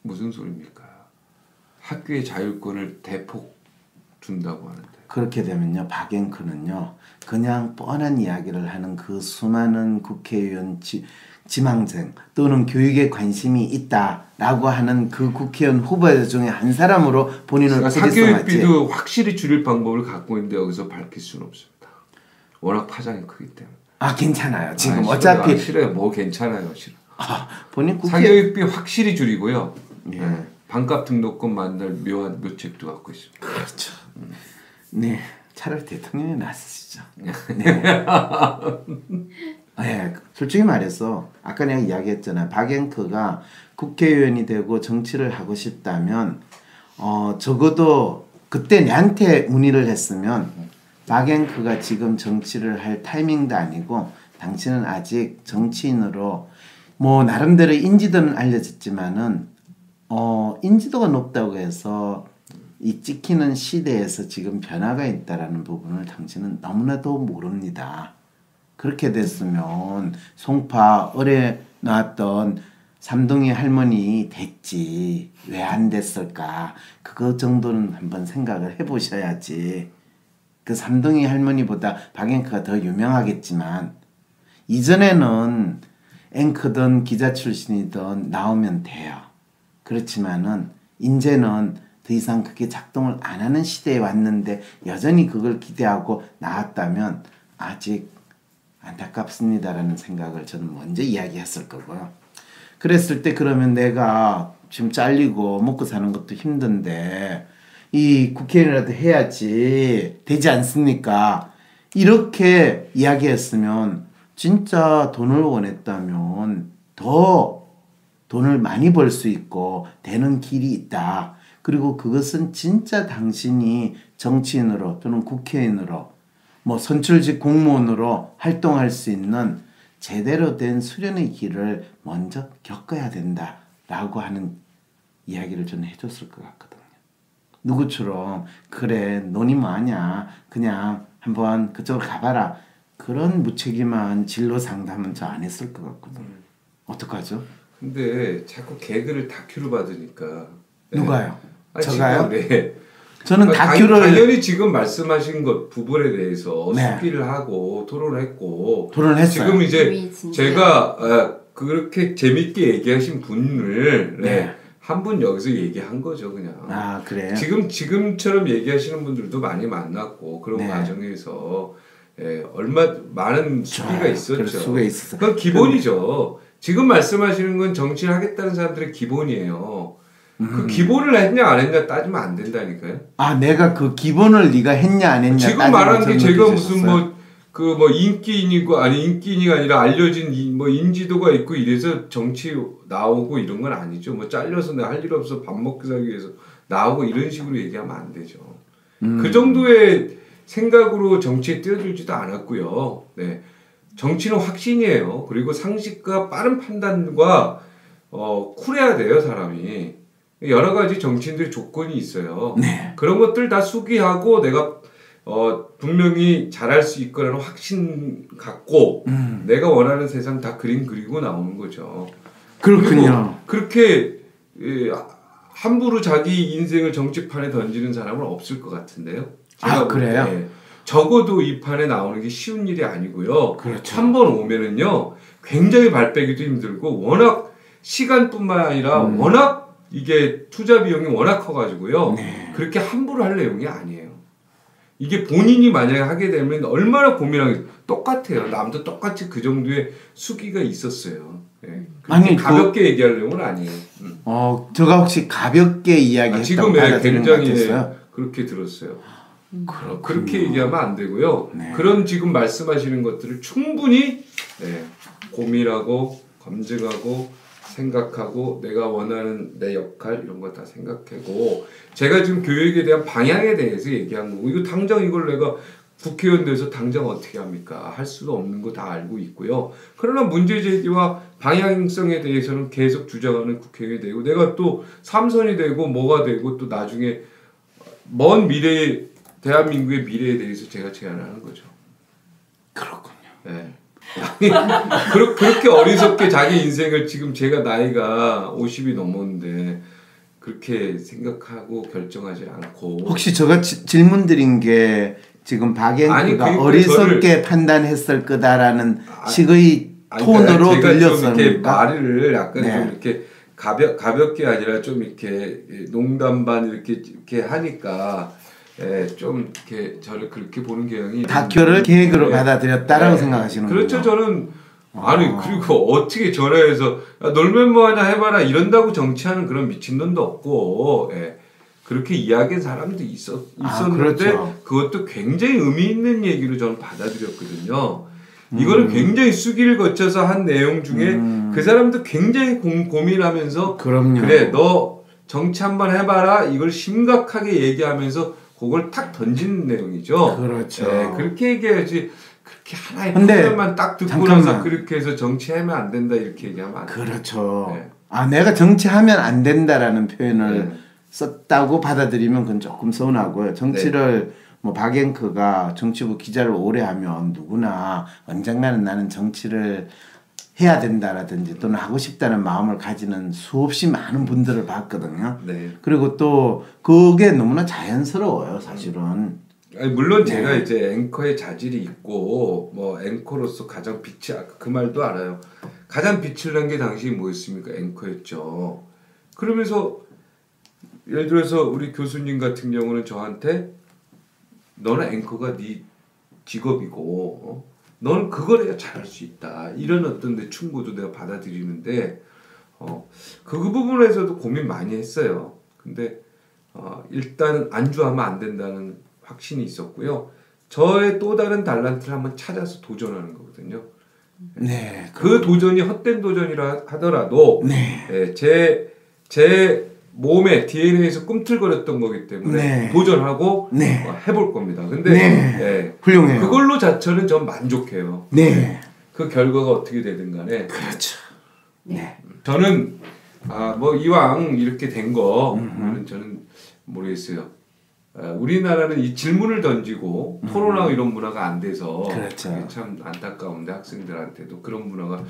무슨 소리입니까? 학교의 자율권을 대폭 준다고 하는데. 그렇게 되면요 박앵크는요 그냥 뻔한 이야기를 하는 그 수많은 국회의원 지, 지망생 또는 교육에 관심이 있다라고 하는 그 국회의원 후보 중에 한 사람으로 본인을 그러니까 사교육비도 확실히 줄일 방법을 갖고 있는데 여기서 밝힐 수는 없습니다. 워낙 파장이 크기 때문에. 아 괜찮아요 지금 아, 어차피. 아, 싫어요. 뭐 괜찮아요, 싫어. 아, 본인 국회 사교육비 확실히 줄이고요. 예. 네. 반값 등록금 만날 묘한 묘책도 갖고 있습니다. 그렇죠. 네, 차라리 대통령이 나서시죠. 네. 네, 솔직히 말해서 아까 내가 이야기했잖아. 박앵크가 국회의원이 되고 정치를 하고 싶다면 어 적어도 그때 내한테 문의를 했으면 박앵크가 지금 정치를 할 타이밍도 아니고 당신은 아직 정치인으로 뭐 나름대로 인지도는 알려졌지만은 어 인지도가 높다고 해서 이 찍히는 시대에서 지금 변화가 있다라는 부분을 당신은 너무나도 모릅니다. 그렇게 됐으면 송파 을에 나왔던 삼동이 할머니 됐지. 왜 안 됐을까? 그거 정도는 한번 생각을 해보셔야지. 그 삼동이 할머니보다 박앵크가 더 유명하겠지만 이전에는 앵커든 기자 출신이든 나오면 돼요. 그렇지만은 이제는 더 이상 그게 작동을 안 하는 시대에 왔는데 여전히 그걸 기대하고 나왔다면 아직 안타깝습니다라는 생각을 저는 먼저 이야기했을 거고요. 그랬을 때 그러면 내가 지금 잘리고 먹고 사는 것도 힘든데 이 국회의원이라도 해야지 되지 않습니까? 이렇게 이야기했으면 진짜 돈을 원했다면 더 돈을 많이 벌 수 있고 되는 길이 있다. 그리고 그것은 진짜 당신이 정치인으로 또는 국회의원으로 뭐 선출직 공무원으로 활동할 수 있는 제대로 된 수련의 길을 먼저 겪어야 된다라고 하는 이야기를 저는 해줬을 것 같거든요. 누구처럼 그래 논이 뭐하냐 그냥 한번 그쪽으로 가봐라 그런 무책임한 진로 상담은 저 안 했을 것 같거든요. 어떡하죠? 근데 자꾸 개그를 다큐로 받으니까 네. 누가요? 아니, 저가요? 네. 저는 당- 다큐를 당연히 지금 말씀하신 것 부분에 대해서 네. 수기를 하고 토론을 했고 토론을 했어요. 지금 이제 제가 아, 그렇게 재밌게 얘기하신 분을 네. 한분 여기서 얘기한 거죠 그냥 아 그래요? 지금 지금처럼 얘기하시는 분들도 많이 만났고 그런 네. 과정에서 예, 얼마 많은 수기가 좋아요. 있었죠. 수가 있었어요. 그건 기본이죠. 지금 말씀하시는 건 정치를 하겠다는 사람들의 기본이에요. 음. 그 기본을 했냐 안 했냐 따지면 안 된다니까요. 아 내가 그 기본을 네가 했냐 안 했냐 지금 말하는 게 제가? 무슨 뭐 그뭐 인기인이고 아니 인기인이 아니라 알려진 이, 뭐 인지도가 있고 이래서 정치 나오고 이런 건 아니죠. 뭐 잘려서 내가 할 일 없어 밥 먹고 살기 위해서 나오고 이런 식으로 얘기하면 안 되죠. 음. 그 정도의 생각으로 정치에 뛰어들지도 않았고요. 네. 정치는 확신이에요. 그리고 상식과 빠른 판단과 어, 쿨해야 돼요, 사람이. 여러 가지 정치인들의 조건이 있어요. 네. 그런 것들 다 수기하고 내가 어, 분명히 잘할 수 있거라는 확신 갖고 음. 내가 원하는 세상 다 그림 그리고 나오는 거죠. 그렇군요. 그렇게 예, 함부로 자기 인생을 정치판에 던지는 사람은 없을 것 같은데요. 아, 볼 그래요? 때. 적어도 이 판에 나오는 게 쉬운 일이 아니고요. 그렇죠. 한 번 오면은요, 굉장히 발 빼기도 힘들고, 워낙 시간뿐만 아니라 음. 워낙 이게 투자 비용이 워낙 커가지고요. 네. 그렇게 함부로 할 내용이 아니에요. 이게 본인이 만약에 하게 되면 얼마나 고민하겠어요. 똑같아요. 남도 똑같이 그 정도의 수기가 있었어요. 예. 아니, 그- 가볍게 얘기할 내용은 아니에요. 음. 어, 제가 혹시 가볍게 아, 이야기했다고 지금 예, 받아들이는 것 굉장히. 그렇게 들었어요. 그렇군요. 그렇게 얘기하면 안 되고요. 네. 그런 지금 말씀하시는 것들을 충분히 예, 고민하고 검증하고 생각하고 내가 원하는 내 역할 이런 거 다 생각하고 제가 지금 교육에 대한 방향에 대해서 얘기한 거고 이거 당장 이걸 내가 국회의원 돼서 당장 어떻게 합니까? 할 수도 없는 거 다 알고 있고요. 그러나 문제 제기와 방향성에 대해서는 계속 주장하는 국회의원이 되고 내가 또 삼선이 되고 뭐가 되고 또 나중에 먼 미래에 대한민국의 미래에 대해서 제가 제안하는 거죠. 그렇군요. 네. 아니, 그렇- 그렇게 어리석게 자기 인생을 지금 제가 나이가 50이 넘었는데 그렇게 생각하고 결정하지 않고 혹시 제가 지- 질문 드린 게 지금 박앤크가 그러니까 어리석게 판단했을 거다라는 아, 식의 아니, 톤으로 제가 좀 이렇게? 말을 약간 네. 좀 이렇게 가볍 가볍게 아니라 좀 이렇게 농담 반 이렇게 이렇게 하니까 예, 좀 이렇게 저를 그렇게 보는 경향이 다큐를 계획으로 네. 받아들였다라고 네. 생각하시는 그렇죠. 거죠. 저는 아니 아. 그리고 어떻게 전화해서 야, 놀면 뭐하냐 해봐라 이런다고 정치하는 그런 미친놈도 없고 예. 그렇게 이야기한 사람도 있었, 아, 있었는데 그렇죠. 그것도 굉장히 의미 있는 얘기로 저는 받아들였거든요. 이거는 굉장히 수기를 거쳐서 한 내용 중에 음. 그 사람도 굉장히 고, 고민하면서 그럼요. 그래 너 정치 한번 해봐라 이걸 심각하게 얘기하면서 그걸 탁 던지는 내용이죠. 그렇죠. 예, 그렇게 얘기해야지 그렇게 하나의 프로그램만 딱 듣고 잠깐만. 나서 그렇게 해서 정치하면 안 된다 이렇게 얘기하면. 그렇죠. 네. 아 내가 정치하면 안 된다라는 표현을 네. 썼다고 받아들이면 그건 조금 서운하고요. 정치를 뭐 박앵크가 정치부 기자를 오래 하면 누구나 언젠가는 나는 정치를 해야 된다라든지 또는 하고 싶다는 마음을 가지는 수없이 많은 분들을 봤거든요. 네. 그리고 또 그게 너무나 자연스러워요, 사실은. 아니, 물론 제가 네. 이제 앵커의 자질이 있고 뭐 앵커로서 가장 빛이 아까 그 말도 알아요. 가장 빛을 낸 게 당시 뭐였습니까? 앵커였죠. 그러면서 예를 들어서 우리 교수님 같은 경우는 저한테 너는 앵커가 네 직업이고 어? 너는 그걸 해야 잘할 수 있다 이런 어떤 내 충고도 내가 받아들이는데 어, 그 부분에서도 고민 많이 했어요. 근데 어, 일단은 안주하면 안 된다는 확신이 있었고요. 저의 또 다른 달란트를 한번 찾아서 도전하는 거거든요. 네. 그 도전이 헛된 도전이라 하더라도 네. 예, 제, 제 몸에 DNA에서 꿈틀거렸던 거기 때문에 네. 도전하고 네. 어, 해볼 겁니다. 근데 네. 예, 훌륭해요. 그걸로 자체는 전 만족해요. 네. 그 결과가 어떻게 되든 간에 그렇죠. 네. 저는 아 뭐 이왕 이렇게 된 거는 저는 모르겠어요. 아, 우리나라는 이 질문을 던지고 토론하고 이런 문화가 안 돼서 그렇죠. 참 안타까운데 학생들한테도 그런 문화가 아,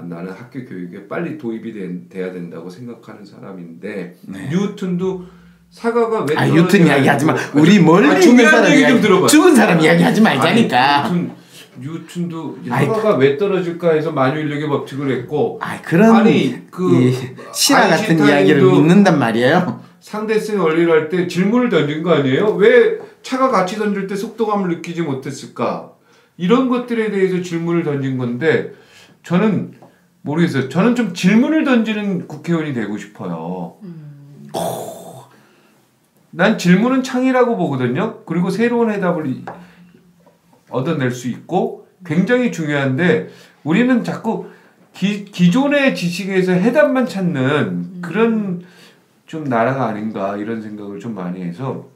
나는 학교 교육에 빨리 도입이 된, 돼야 된다고 생각하는 사람인데 뉴턴도 사과가 왜 네. 아 유튼 이야기하지 마. 우리 멀리 아, 중요한 사람 얘기 좀 이야기, 들어봐. 죽은 사람 이야기하지 말자니까. 아니, 뉴튼, 뉴튼도 아이, 사과가 왜 떨어질까 해서 만유인력의 법칙을 했고 아 그런 아니, 그이 신화 같은 이야기를 믿는단 말이에요. 상대성 원리를 할 때 질문을 던진 거 아니에요? 왜 차가 같이 던질 때 속도감을 느끼지 못했을까? 이런 것들에 대해서 질문을 던진 건데 저는 모르겠어요. 저는 좀 질문을 던지는 국회의원이 되고 싶어요. 난 질문은 창의라고 보거든요. 그리고 새로운 해답을 이- 얻어낼 수 있고 굉장히 중요한데 우리는 자꾸 기, 기존의 지식에서 해답만 찾는 그런 좀 나라가 아닌가 이런 생각을 좀 많이 해서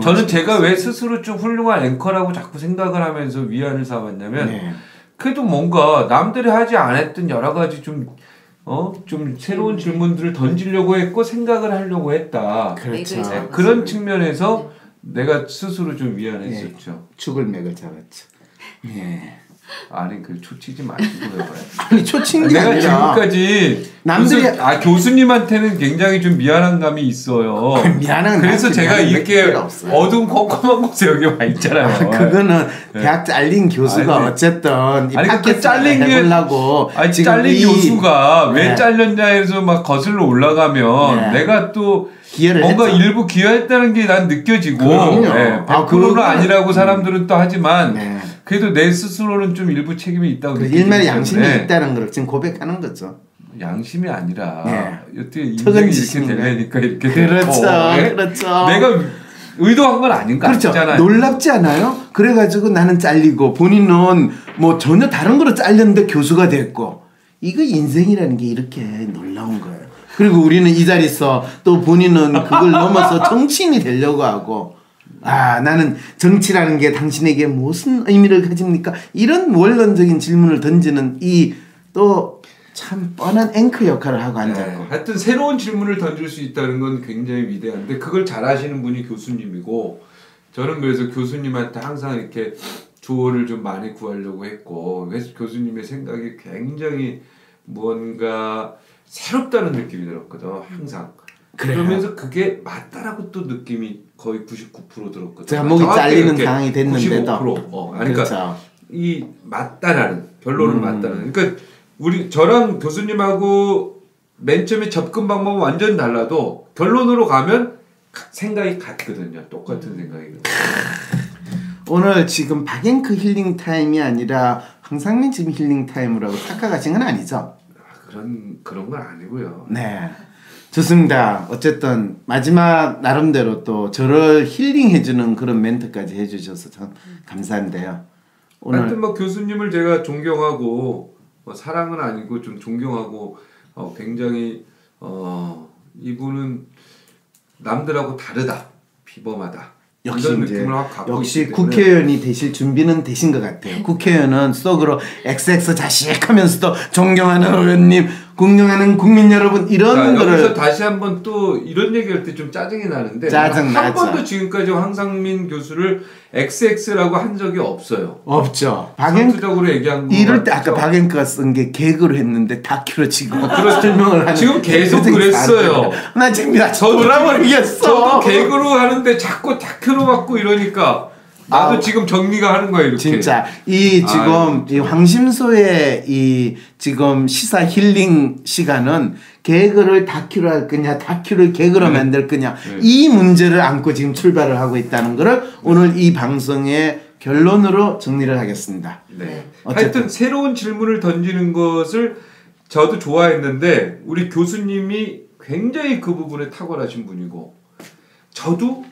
저는 제가 왜 스스로 좀 훌륭한 앵커라고 자꾸 생각을 하면서 위안을 삼았냐면 네. 그래도 뭔가 남들이 하지 않았던 여러 가지 좀 어? 좀 새로운 질문들을 던지려고 했고 생각을 하려고 했다. 그렇죠. 네, 그런 측면에서 내가 스스로 좀 위안했었죠. 죽을 맥을 잡았죠. 네. 아니 그 초치지 마시고요. 아니 초친 게 내가 아니라 지금까지 남들이- 교수, 아 교수님한테는 굉장히 좀 미안한 감이 있어요. 미안한 그래서 제가 이렇게. 어두운 컴컴한 곳에 여기 와 있잖아요. 그거는 대학 잘린 교수가 아니, 어쨌든 이 아니, 그 잘린 게- 해보려고 아니 지금 잘린 이 교수가 왜 네. 잘렸냐 해서 막 거슬러 올라가면 네. 내가 또 뭔가 했죠. 일부 기여했다는 게 난 느껴지고 그럼요. 네, 아, 100%는 그거는- 아니라고 사람들은 또 하지만 네. 그래도 내 스스로는 좀 일부 책임이 있다고 그 일말의 양심이 때문에 있다는 걸 지금 고백하는 거죠. 양심이 아니라 네. 어떻게 인생이 이렇게. 되려니까 이렇게 그렇죠? 그렇죠. 내가 의도한 건 아닌 거 그렇죠. 아니잖아요. 놀랍지 않아요? 그래가지고 나는 잘리고 본인은 뭐 전혀 다른 거로 잘렸는데 교수가 됐고 이거 인생이라는 게 이렇게 놀라운 거예요. 그리고 우리는 이 자리에서 또 본인은 그걸 넘어서 정치인이 되려고 하고 아 나는 정치라는 게 당신에게 무슨 의미를 가집니까? 이런 원론적인 질문을 던지는 이 또 참 뻔한 앵커 역할을 하고 앉았고 네, 하여튼 새로운 질문을 던질 수 있다는 건 굉장히 위대한데 그걸 잘 하시는 분이 교수님이고 저는 그래서 교수님한테 항상 이렇게 조언을 좀 많이 구하려고 했고 그래서 교수님의 생각이 굉장히 뭔가 새롭다는 느낌이 들었거든 항상 그래요. 그러면서 그게 맞다라고 또 느낌이 거의 99% 들었거든 제가 목이 정확히 잘리는 상황이 됐는데도 95%. 어, 아니, 그러니까 그렇죠. 이 맞다라는 결론을 음. 맞다라는 그러니까 우리 저랑 교수님하고 맨 처음에 접근 방법은 완전 달라도 결론으로 가면 가- 생각이 같거든요 똑같은 생각이거든요 오늘 지금 박앵커 힐링 타임이 아니라 황상민 지금 힐링 타임이라고 착각하신 건 아니죠? 아, 그런 그런 건 아니고요 네. 좋습니다. 어쨌든 마지막 나름대로 또 저를 힐링해주는 그런 멘트까지 해주셔서 참 감사한데요. 오늘 하여튼 뭐 교수님을 제가 존경하고 뭐 사랑은 아니고 좀 존경하고 어, 굉장히 어, 이분은 남들하고 다르다 비범하다 역시 이제 역시 국회의원이 되실 준비는 되신 것 같아요. 국회의원은 속으로 XX 자식 하면서도 존경하는 의원님, 공경하는 국민 여러분 이런 자, 거를 다시 한번 또 이런 얘기할 때 좀 짜증이 나는데 짜증 한. 번도 지금까지 황상민 교수를 XX라고 한 적이 없어요. 없죠. 박앵 선투적으로 얘기한 거 이럴 때 아까 같죠? 박앵크가 쓴 게 개그로 했는데 다큐로 지금 설명을 하는 지금 계속 그랬어요. 나 지금 나 돌아버리겠어. 저도 개그로 하는데 자꾸 다큐로 받고 이러니까 나도 아, 지금 정리가 하는 거야 이렇게. 진짜 이 지금 아이고, 이 황심소의 이 지금 시사 힐링 시간은 개그를 다큐로 할 거냐 다큐를 개그로 네. 만들 거냐 네. 이 문제를 안고 지금 출발을 하고 있다는 것을 오늘 이 방송의 결론으로 정리를 하겠습니다. 네. 어쨌든. 하여튼 새로운 질문을 던지는 것을 저도 좋아했는데 우리 교수님이 굉장히 그 부분에 탁월하신 분이고 저도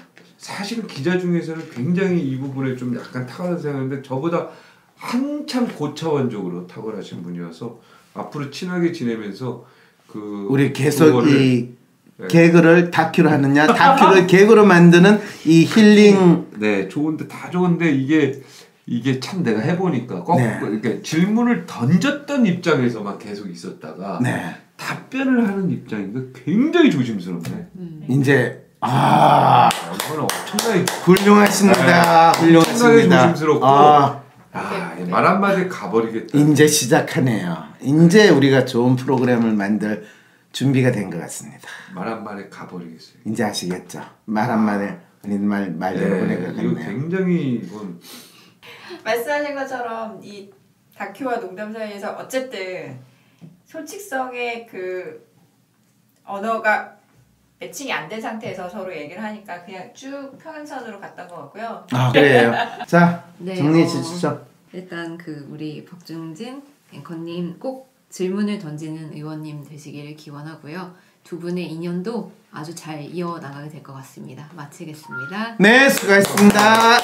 사실은 기자 중에서는 굉장히 이 부분에 좀 약간 탁월한 생각인데 저보다 한참 고차원적으로 탁월하신 분이어서 앞으로 친하게 지내면서 그 우리 계속 이 네. 개그를 다큐로 하느냐 다큐를 개그로 만드는 이 힐링 네, 좋은데 다 좋은데 이게 이게 참 내가 해보니까 꼭 네. 이렇게 질문을 던졌던 입장에서만 계속 있었다가 네 답변을 하는 입장인가 굉장히 조심스럽네. 음. 이제 아 이거는 엄청나게 훌륭하십니다 네. 훌륭하십니다 엄청나게 조심스럽고. 아 아, 말 한마디 가버리겠다. 이제 시작하네요 이제 우리가 좋은 프로그램을 만들 준비가 된 것 같습니다 말 한마디 가버리겠어요. 이제 아시겠죠 말 한마디 우리는 말 말대로 보내고 네, 이거 굉장히 이건 말씀하신 것처럼 이 다큐와 농담 사이에서 어쨌든 솔직성의 그 언어가 매칭이 안 된 상태에서 서로 얘기를 하니까 그냥 쭉 평행선으로 갔던 것 같고요. 아 그래요 자 네, 정리해 어, 주시죠 일단 그 우리 박중진 앵커님 꼭 질문을 던지는 의원님 되시기를 기원하고요. 두 분의 인연도 아주 잘 이어 나가게 될 것 같습니다. 마치겠습니다. 네 수고하셨습니다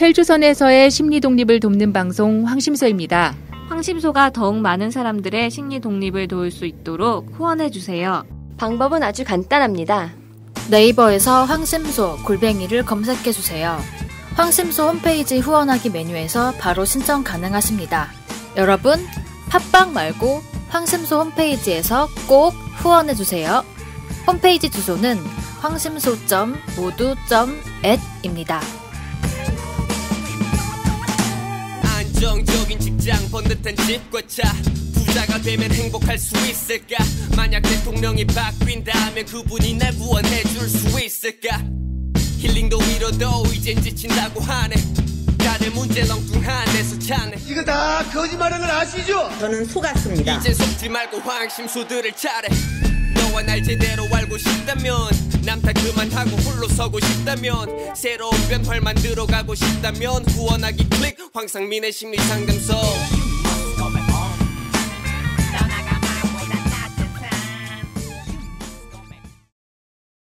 헬조선에서의 심리 독립을 돕는 방송 황심소입니다. 황심소가 더욱 많은 사람들의 심리 독립을 도울 수 있도록 후원해 주세요. 방법은 아주 간단합니다. 네이버에서 황심소 골뱅이를 검색해 주세요. 황심소 홈페이지 후원하기 메뉴에서 바로 신청 가능하십니다. 여러분, 팟빵 말고 황심소 홈페이지에서 꼭 후원해 주세요. 홈페이지 주소는 황심소.모두.at입니다. 안정적인 직장 번듯한 집과 차. 부자가 되면 행복할 수 있을까? 만약 대통령이 바뀐다면 그분이 날 구원해 줄 수 있을까? 힐링도 위로도 이젠 지친다고 하네. 다들 문제 엉뚱한 데서 찾네. 이거 다 거짓말인 걸 아시죠? 저는 속았습니다. 이제 속지 말고 황심수들을 차례 너와 날 제대로 알고 싶다면 남탓 그만하고 홀로 서고 싶다면 새로운 변화를 만들어 가고 싶다면 후원하기 클릭 황상민의 심리상담소